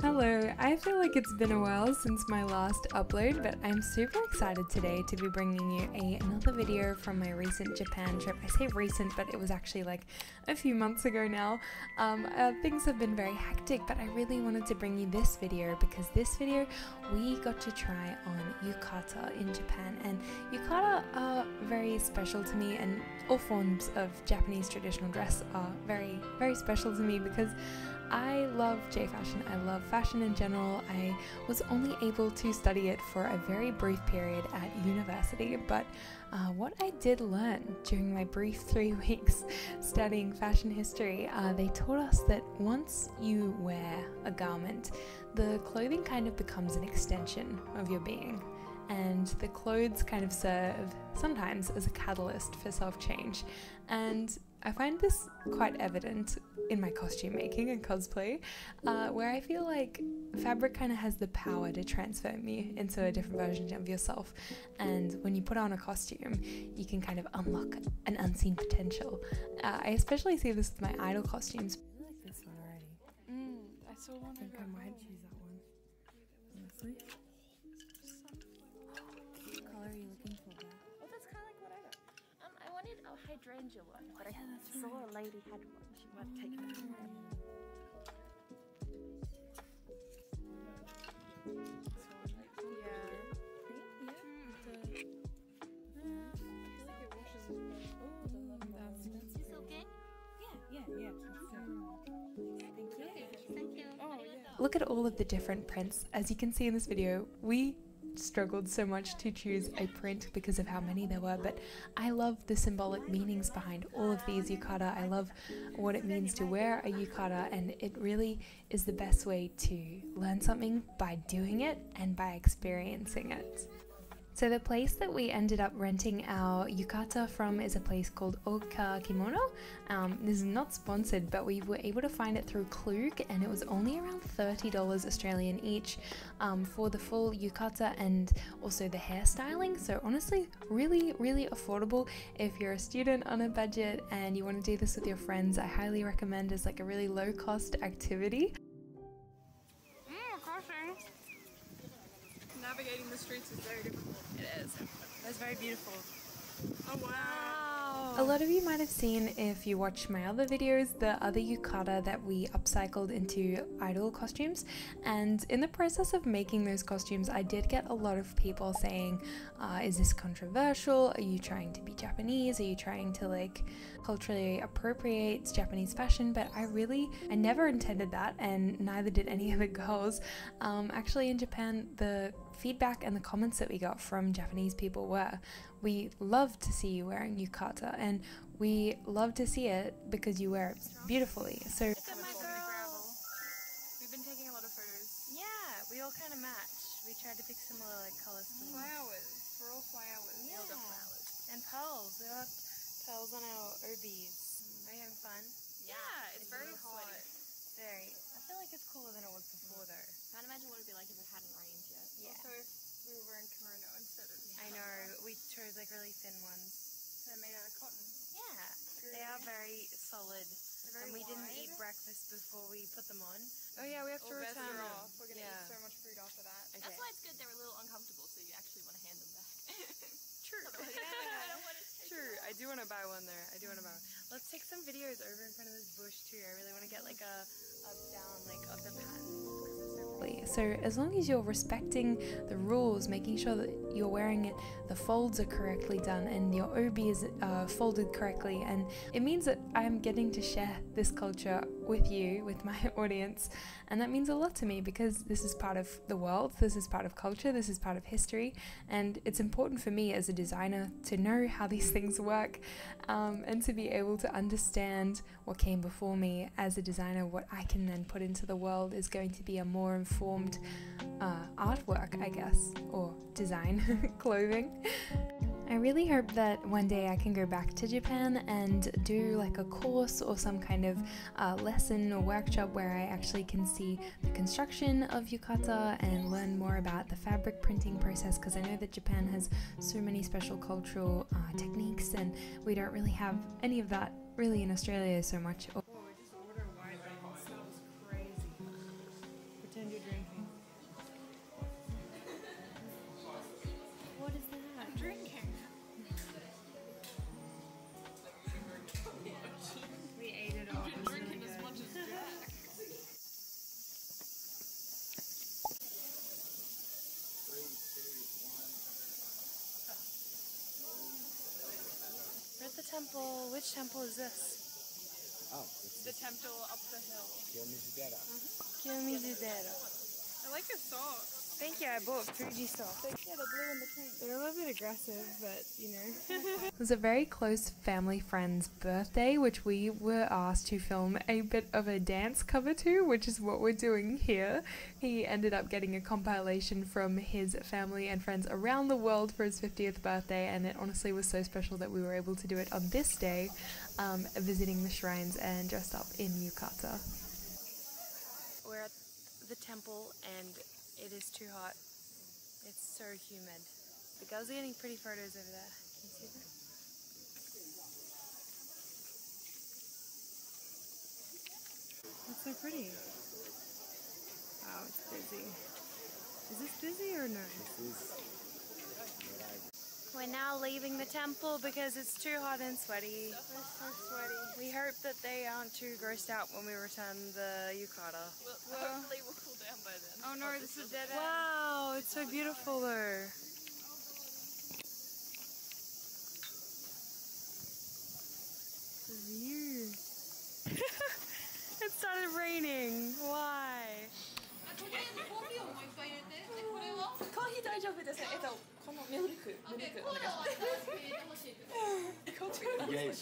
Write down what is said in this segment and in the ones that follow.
Hello, I feel like it's been a while since my last upload, but I'm super excited today to be bringing you a, another video from my recent Japan trip. I say recent, but it was actually like a few months ago now. Um, uh, things have been very hectic, but I really wanted to bring you this video because this video we got to try on yukata in Japan, and yukata are very special to me, and all forms of Japanese traditional dress are very, very special to me because I love J fashion. I love fashion in general. I was only able to study it for a very brief period at university, but uh, what I did learn during my brief three weeks studying fashion history, uh, they taught us that once you wear a garment, the clothing kind of becomes an extension of your being and the clothes kind of serve sometimes as a catalyst for self change. And I find this quite evident in my costume making and cosplay, uh, where I feel like fabric kind of has the power to transform you into a different version of yourself. And when you put on a costume, you can kind of unlock an unseen potential. Uh, I especially see this with my idol costumes. I like this one already. Mm, I saw one. I think I might choose hydrangea one, but I Yeah, saw right. a lady had one. She might take that. Yeah. Look at all of the different prints. As you can see in this video, we struggled so much to choose a print because of how many there were, but I love the symbolic meanings behind all of these yukata. I love what it means to wear a yukata, and it really is the best way to learn something by doing it and by experiencing it. So the place that we ended up renting our yukata from is a place called Ouka Kimono. Um, this is not sponsored, but we were able to find it through Klook, and it was only around thirty dollars Australian each um, for the full yukata and also the hairstyling. So honestly, really, really affordable if you're a student on a budget and you want to do this with your friends. I highly recommend as like a really low cost activity. Navigating the streets is very difficult. It is. That's very beautiful. Oh wow. A lot of you might have seen if you watch my other videos the other yukata that we upcycled into idol costumes and in the process of making those costumes I did get a lot of people saying uh, is this controversial are you trying to be Japanese are you trying to like culturally appropriates Japanese fashion but I really I never intended that and neither did any of the girls um, actually in Japan the feedback and the comments that we got from Japanese people were we love to see you wearing yukata and we love to see it because you wear it beautifully. So Look at my girl. We've been taking a lot of photos. Yeah, we all kind of match. We tried to pick similar like color schemes. Flowers. We're all flowers. We Yeah. flowers. And pearls. We got pearls on our obies. Are you having fun? Yeah, it's, It's very hot. Very. I feel like it's cooler than it was before though. Can't imagine what it'd be like if it hadn't rained yet. Yeah. Also, if we were wearing kimono instead of. I know. We chose like really thin ones. They're made out of cotton. Yeah. They are very solid. Very and we didn't eat breakfast before we put them on. Oh yeah, we have to bets return are them. off. We're gonna yeah. eat so much food after that. Okay. That's why it's good. They're a little uncomfortable, so you actually want to hand them back. True. Otherwise, I don't want to True. I do want to buy one there. I do want to buy one. Let's take some videos over in front of this bush so as long as you're respecting the rules, making sure that you're wearing it, the folds are correctly done, and your obi is uh, folded correctly, and it means that I'm getting to share this culture with you, with my audience, and that means a lot to me because this is part of the world, this is part of culture, this is part of history, and it's important for me as a designer to know how these things work, um, and to be able to understand what came before me as a designer, what I can then put into the world is going to be a more informed uh, artwork, I guess, or design, clothing. I really hope that one day I can go back to Japan and do like a course or some kind of uh, lesson or workshop where I actually can see the construction of yukata and learn more about the fabric printing process because I know that Japan has so many special cultural uh, techniques and we don't really have any of that really in Australia so much. Temple. Which temple is this? Oh, it's The temple up the hill. Kiyomizu-dera. Mm-hmm. Kiyomizu-dera. I like your socks. Thank you, I bought Fuji socks. Yeah, the blue and the pink. They're a little bit aggressive, but you know. It was a very close family friend's birthday, which we were asked to film a bit of a dance cover to, which is what we're doing here. He ended up getting a compilation from his family and friends around the world for his 50th birthday, and it honestly was so special that we were able to do it on this day, um, visiting the shrines and dressed up in yukata. We're at the temple and it is too hot. It's so humid. The girls are getting pretty photos over there. Can you see them? It's so pretty. Wow, it's busy. Is this busy or no? We're now leaving the temple because it's too hot and sweaty. We're so sweaty. We hope that they aren't too grossed out when we return the yukata. Well, hopefully we'll cool down by then. Oh no, this is dead end. Wow, it's so beautiful though.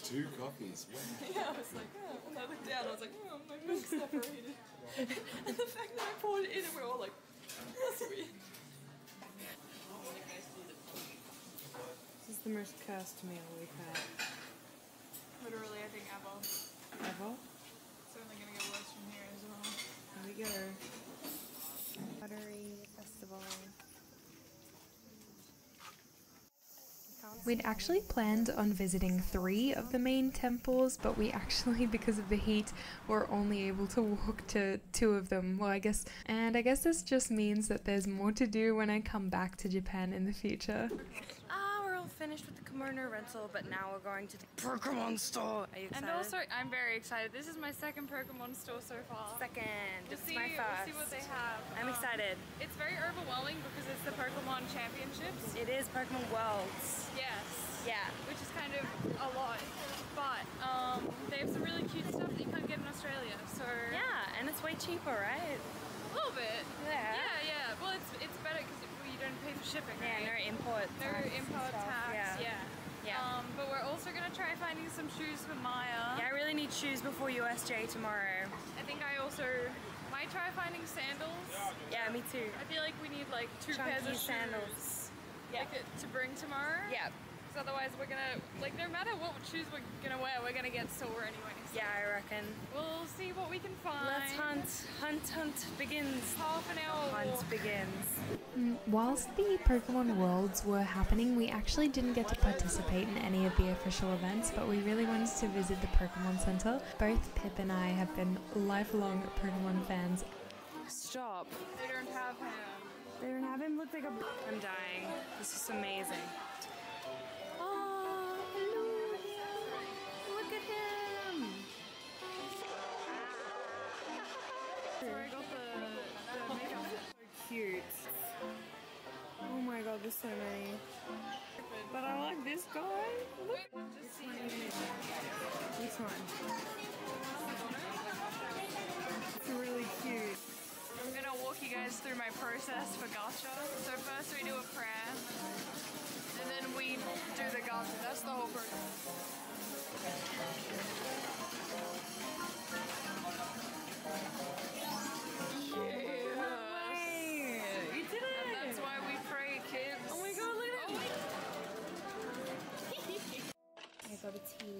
Two coffees. Wow. Yeah, I was like, oh. when I looked down, I was like, oh, my milk separated. and the fact that I poured it in, and we were all like, that's weird. This is the most cursed meal we've had Literally, I think ever. ever. It's only gonna get worse from here as well. Here we go. We'd actually planned on visiting three of the main temples, but we actually, because of the heat, were only able to walk to two of them. Well, I guess, and I guess this just means that there's more to do when I come back to Japan in the future. Finished with the kimono rental, but now we're going to the Pokemon store. Are you excited? And also, I'm very excited. This is my second Pokemon store so far. second. We'll This see, is my we'll see what they have. I'm Um, excited. It's very overwhelming because it's the Pokemon Championships. It is Pokemon Worlds. Yes. Yeah. Which is kind of a lot. But um, they have some really cute stuff that you can't get in Australia. So Yeah, and it's way cheaper, right? a little bit. Yeah. Yeah, yeah. Well, it's it's better pay for shipping. Yeah, no right? import. No import tax. Yeah. Yeah. Yeah. Um, but we're also gonna try finding some shoes for Maya. Yeah, I really need shoes before USJ tomorrow. I think I also might try finding sandals. Yeah, me too. I feel like we need like two pairs Chunky of shoes. sandals. Yeah. Like, to bring tomorrow. Yeah. Because otherwise we're gonna like no matter what shoes we're gonna wear, we're gonna get sore anyway. So Yeah, I reckon. We'll see what we can find. Let's hunt. Hunt, hunt begins. Half an hour Hunt walk. begins. Mm, Whilst the Pokemon Worlds were happening, we actually didn't get to participate in any of the official events, but we really wanted to visit the Pokemon Center. Both Pip and I have been lifelong Pokemon fans, Stop. They don't have him. They don't have him look like a. I'm dying. This is amazing. Sorry, I got the, the makeup. So cute. Oh my god, there's so many. But I like this guy. Look. Just see. This one. It's really cute. I'm gonna walk you guys through my process for gacha. So first we do a prayer, and then we do the gacha. That's the whole process.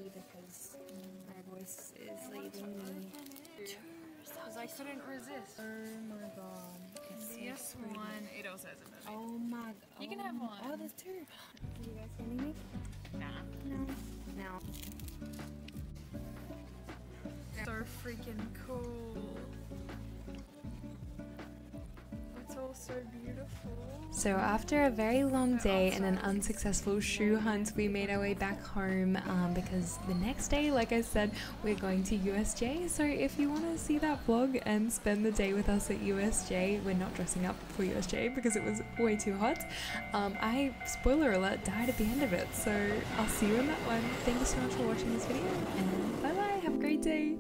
A tea because my voice is leaving me. Because I couldn't resist. Oh my god. It's so Yes, pretty. one. It also has a movie. Oh my god. You can have one. Oh, there's two. Are you guys sending me? Nah. No. No. So freaking cool. It's all all so beautiful. So, after a very long day and an unsuccessful shoe hunt, we made our way back home um, because the next day, like I said, we're going to USJ. So, if you want to see that vlog and spend the day with us at USJ, we're not dressing up for USJ because it was way too hot. Um, I, spoiler alert, died at the end of it. So, I'll see you in that one. Thank you so much for watching this video and bye bye. Have a great day.